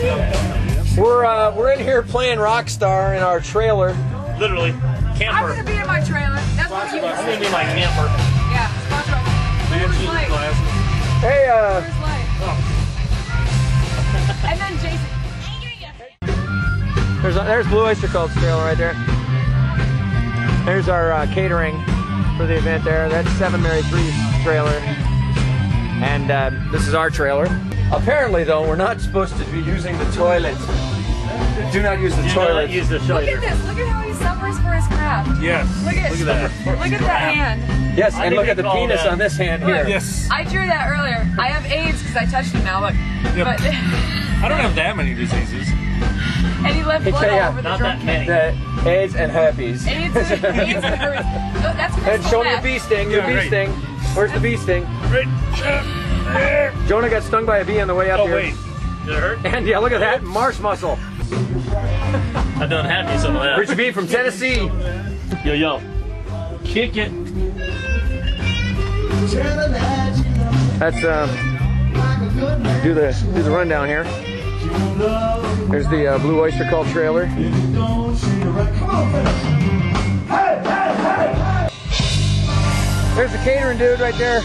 We're uh, we're in here playing Rockstar in our trailer. Literally, camper. I'm gonna be in my trailer. That's what you I'm gonna said. be my camper. Yeah, sponsor. Where's Light? Hey, uh, Where's Light? And then Jason. there's a, there's Blue Oyster Cult's trailer right there. There's our uh, catering for the event there. That's Seven Mary Three's trailer, and uh, this is our trailer. Apparently, though, we're not supposed to be using the toilet. Do not use the Do toilet. not use the Look shoulder. at this. Look at how he suffers for his craft. Yes. Look at, Look at that. Look at that hand. yes, I and look at the call penis that- on this hand here. Yes. I drew that earlier. I have AIDS because I touched him now. Look. Yep. But I don't have that many diseases. and he left blood Yeah, all over the not drum that many. The AIDS and herpes. AIDS, AIDS and herpes. No, That's And crystal show me your bee sting. Your Yeah, bee right. sting. Where's the bee sting? Right. Uh, Jonah got stung by a bee on the way up Oh here. wait. Did it hurt? And yeah, look at that marsh muscle. I done had me some of that. Richard B from Tennessee. Yo yo. Kick it. That's um. Do the do the rundown here. There's the uh, Blue Oyster Cult trailer. There's the catering dude right there.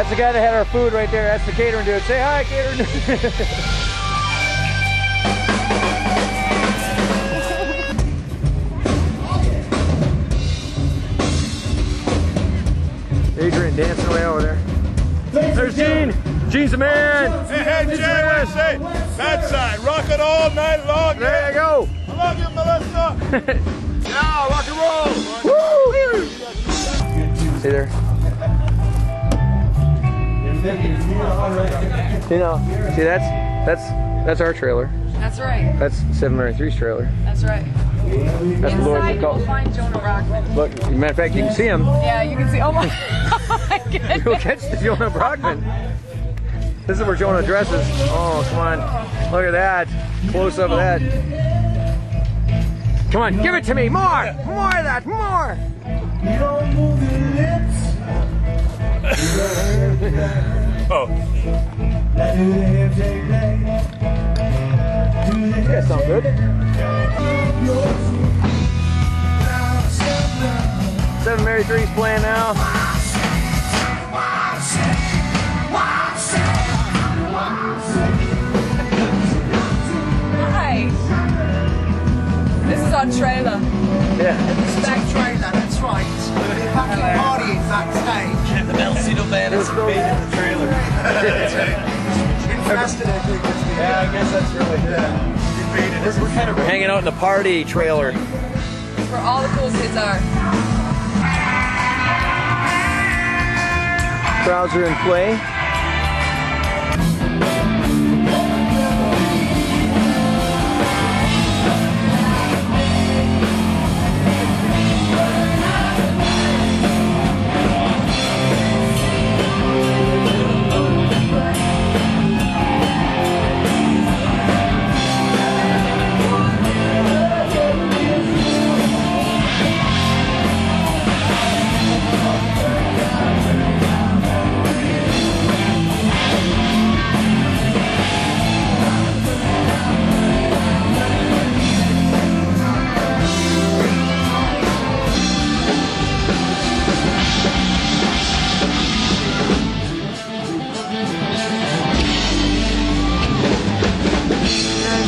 That's the guy that had our food right there. That's the catering dude. Say hi, catering dude. Adrian dancing away over there. There's Gene. Gene's the man. Hey, hey, Jay, what do say? That side, rock it all night long. There you go. I love you, Melissa. yeah, rock and roll. Woo! See there? You know, see that's that's that's our trailer. That's right. That's 703's trailer. That's right. That's the Lord Inside, of the you'll find Jonah Brockman. Look, matter of fact, you can see him. Yeah, you can see. Oh my, oh my goodness. You'll catch the Jonah Brockman. This is where Jonah dresses. Oh, come on. Look at that. Close up of that. Come on, give it to me. More. More of that. More. Oh, Yeah, sound good. Seven Mary Three's playing now. Hi. This is our trailer. Yeah. Back trailer. Belcito band is invading the trailer. Infested, I think. yeah, I guess that's really good. We're kind of hanging out in the party trailer. Where all the cool kids are. Crowds are in play.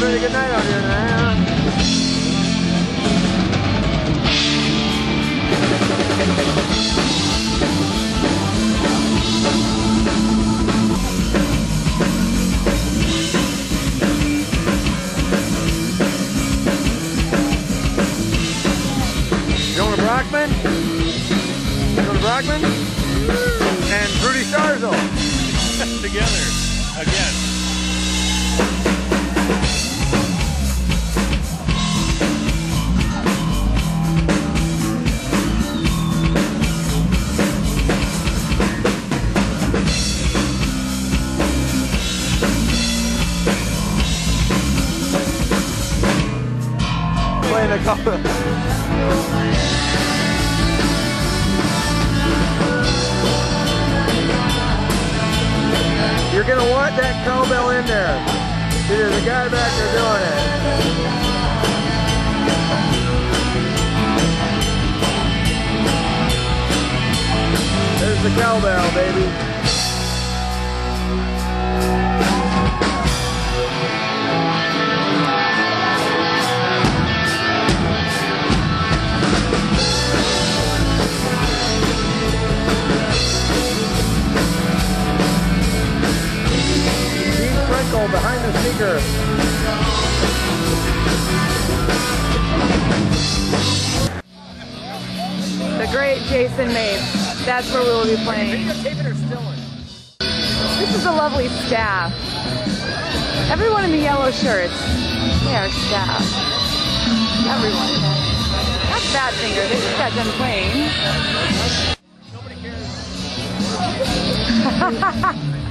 Pretty good night out here. Jonah Brockman, Jonah Brockman, and Rudy Sarzo. Together again. You're gonna want that cowbell in there. See, there's a guy back there doing it. There's the cowbell, baby. Behind the speaker. The great Jason Mapes. That's where we will be playing. Taping or stilling? This is a lovely staff. Everyone in the yellow shirts, they are staff. Everyone. That's Badfinger. They just got done playing.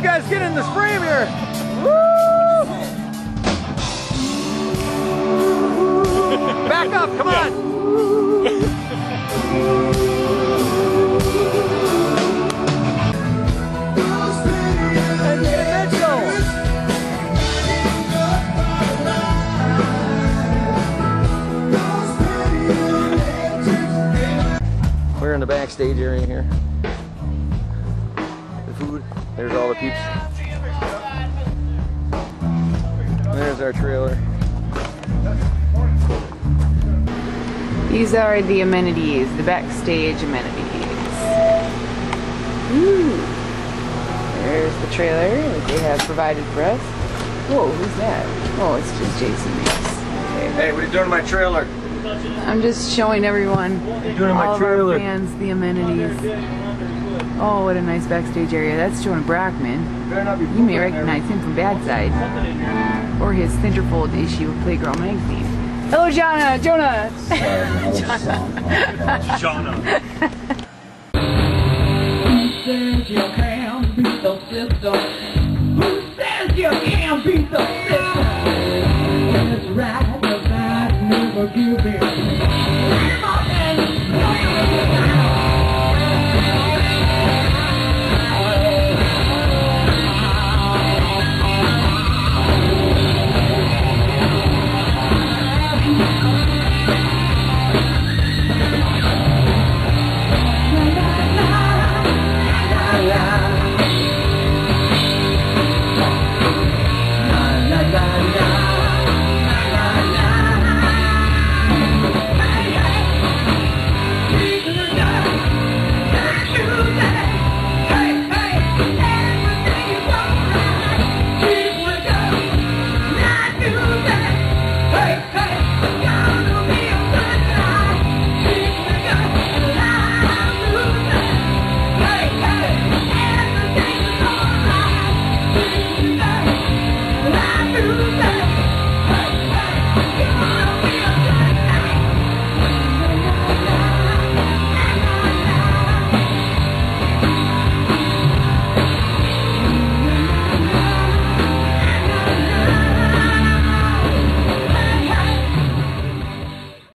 You guys get in this frame here. Back up, come on. We're in the backstage area here. There's all the peeps. There's our trailer. These are the amenities, the backstage amenities. Ooh. There's the trailer that they have provided for us. Whoa, who's that? Oh, it's just Jason. Okay. Hey, what are you doing to my trailer? I'm just showing everyone, doing to my all of our fans, the amenities. Oh, what a nice backstage area. That's Jonah Brockman. You may recognize him from Bad Side or his centerfold issue of Playground Magazine. Hello, Jonah. Jonah. Jonah! Says